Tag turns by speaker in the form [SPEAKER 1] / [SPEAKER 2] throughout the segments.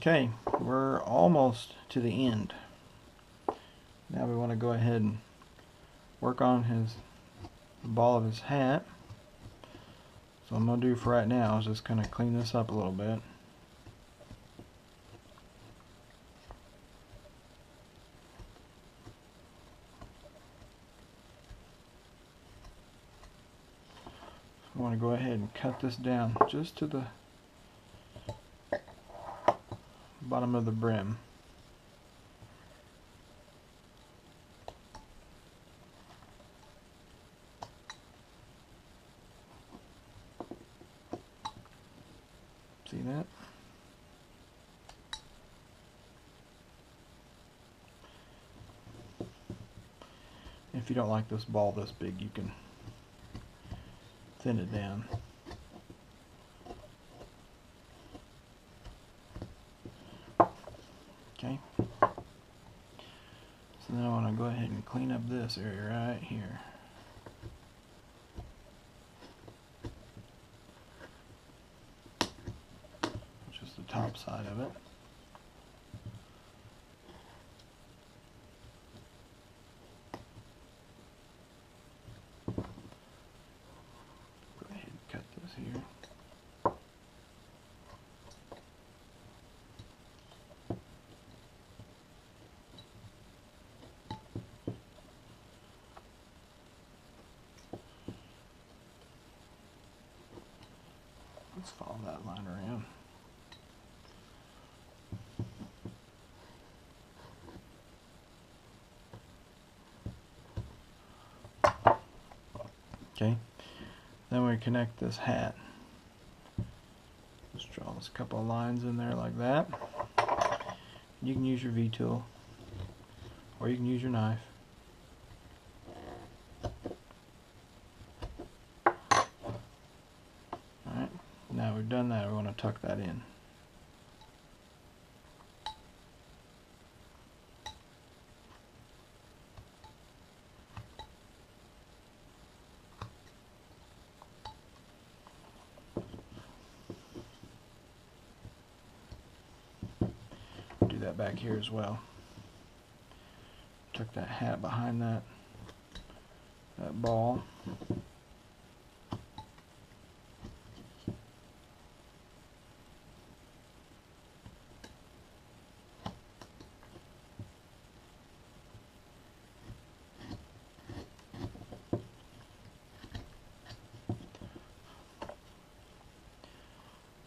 [SPEAKER 1] Okay, we're almost to the end. Now we want to go ahead and work on his ball of his hat. So I'm going to do for right now is just kind of clean this up a little bit. I want to go ahead and cut this down just to the bottom of the brim. See that? If you don't like this ball this big, you can thin it down. Okay. So then I want to go ahead and clean up this area right here. Just the top side of it. Go ahead and cut this here. Let's follow that line around. Okay, then we connect this hat. Just draw this couple of lines in there like that. You can use your V-tool, or you can use your knife. Alright, now we've done that, we want to tuck that in. Do that back here as well. Tuck that hat behind that that ball.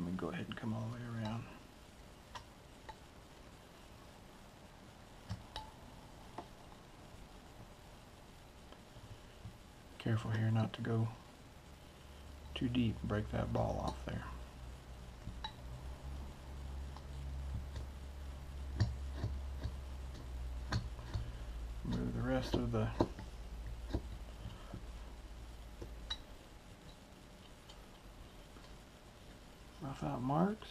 [SPEAKER 1] Let me go ahead and come all the way around. Careful here not to go too deep and break that ball off there. Move the rest of the rough out marks.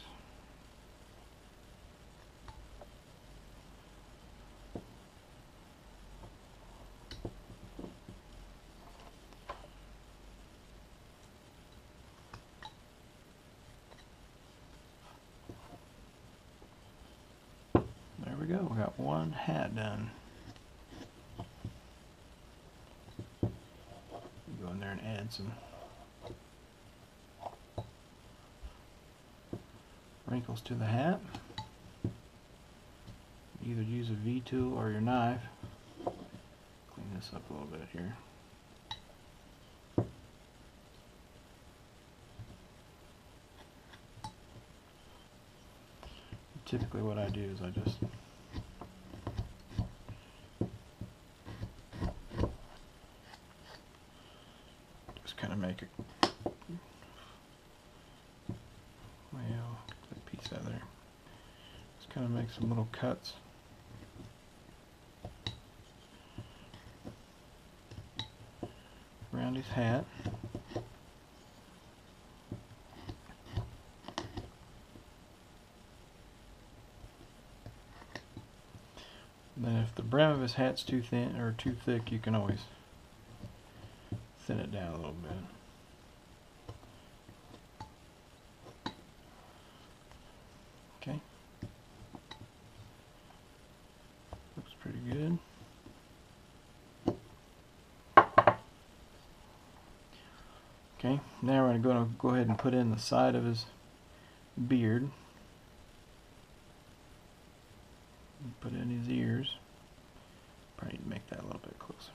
[SPEAKER 1] We go. We got one hat done. Go in there and add some wrinkles to the hat. Either use a V-tool or your knife. Clean this up a little bit here. Typically what I do is I just just kind of make it well get that piece out of there just kind of make some little cuts. Around his hat. Then if the brim of his hat's too thin or too thick you can always thin it down a little bit Okay. Okay, now we're going to go ahead and put in the side of his beard. Put in his ears. Probably make that a little bit closer.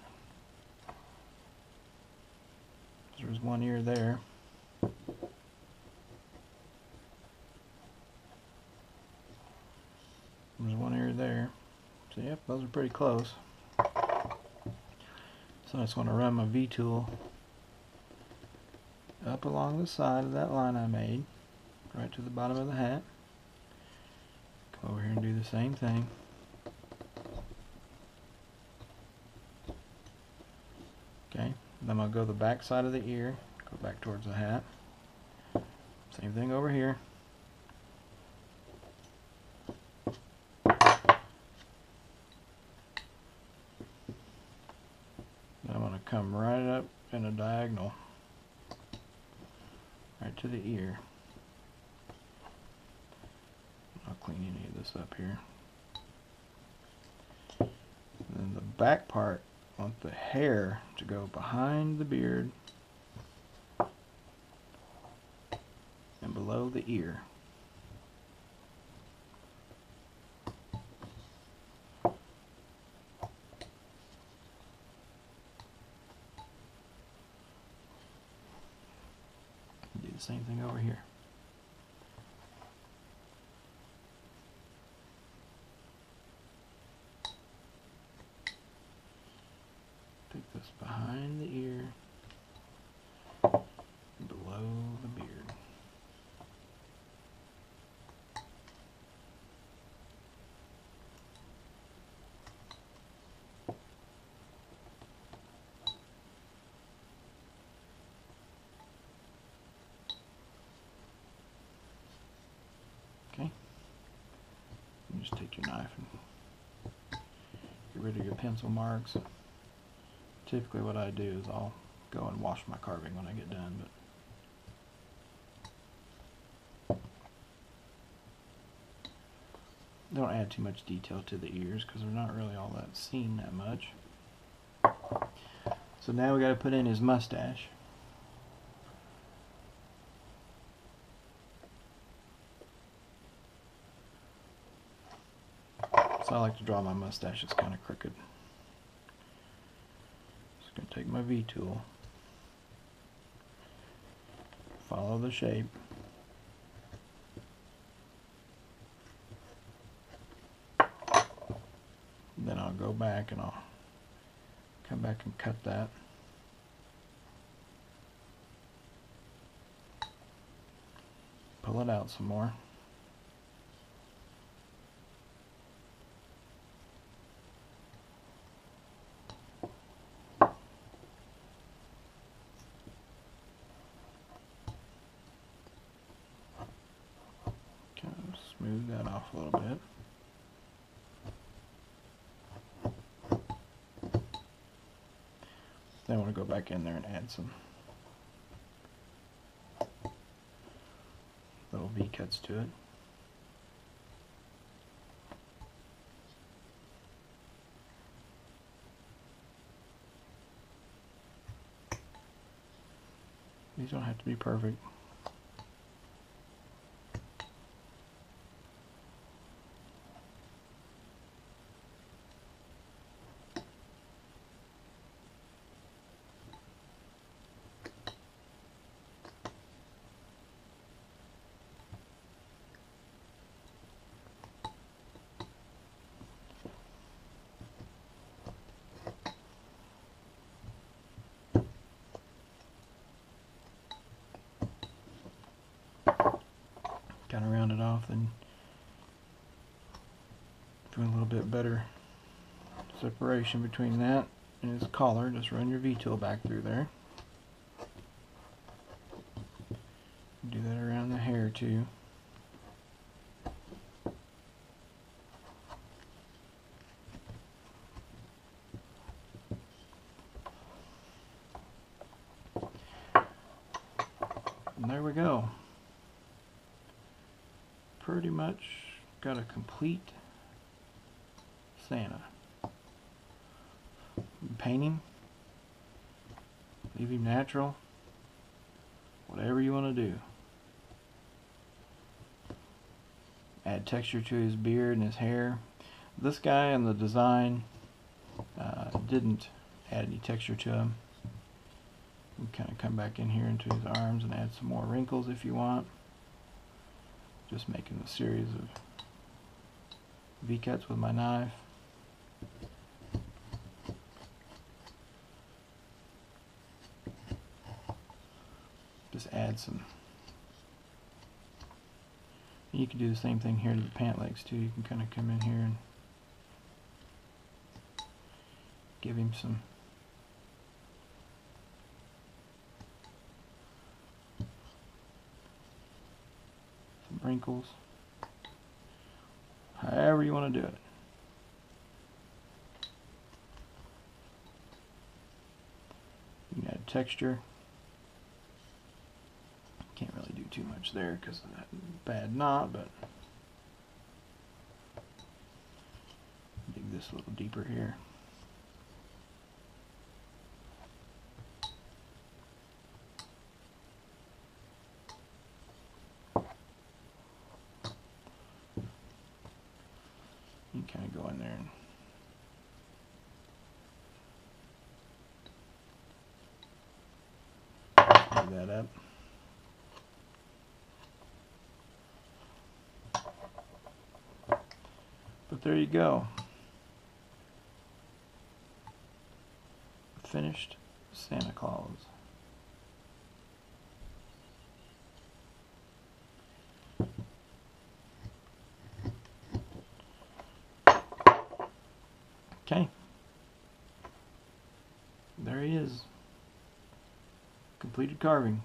[SPEAKER 1] There's one ear there. There's one ear there. So yep, those are pretty close. So I just want to run my V-tool up along the side of that line I made, right to the bottom of the hat. Come over here and do the same thing. Okay, then I'll go the back side of the ear, go back towards the hat. Same thing over here. I'm going to come right up in a diagonal, right to the ear. I'll clean any of this up here. then the back part, I want the hair to go behind the beard and below the ear. Same thing over here. Take this behind the ear, below the beard. Okay. You just take your knife and get rid of your pencil marks. Typically what I do is I'll go and wash my carving when I get done, but don't add too much detail to the ears because they're not really all that seen that much. So now we got to put in his mustache. So I like to draw my mustache, it's kind of crooked. Just going to take my V-tool, follow the shape, then I'll go back and I'll come back and cut that. Pull it out some more. Kind smooth that off a little bit. Then I want to go back in there and add some little V cuts to it. These don't have to be perfect. Kind of round it off and doing a little bit better separation between that and his collar. Just run your V-tool back through there. Do that around the hair too. And there we go pretty much got a complete Santa. Painting, leave him natural, whatever you want to do. Add texture to his beard and his hair. This guy in the design uh, didn't add any texture to him. You kind of come back in here into his arms and add some more wrinkles if you want. Just making a series of V-cuts with my knife. Just add some. You can do the same thing here to the pant legs too. You can kind of come in here and give him some wrinkles. However you want to do it. You can add texture. Can't really do too much there because of that bad knot, but dig this a little deeper here. You kind of go in there and that up. But there you go. Finished Santa Claus. Okay. There he is. Completed carving.